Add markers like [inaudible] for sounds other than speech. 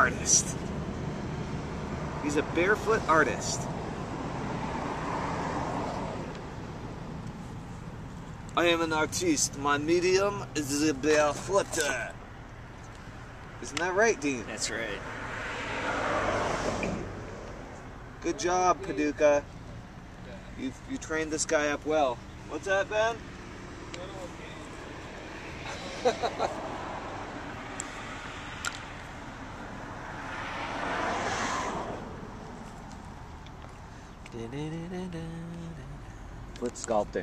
artist. He's a barefoot artist. I am an artiste. My medium is a barefooter. Isn't that right, Dean? That's right. Good job, Paducah. You you trained this guy up well. What's that, Ben? [laughs] Foot sculpting.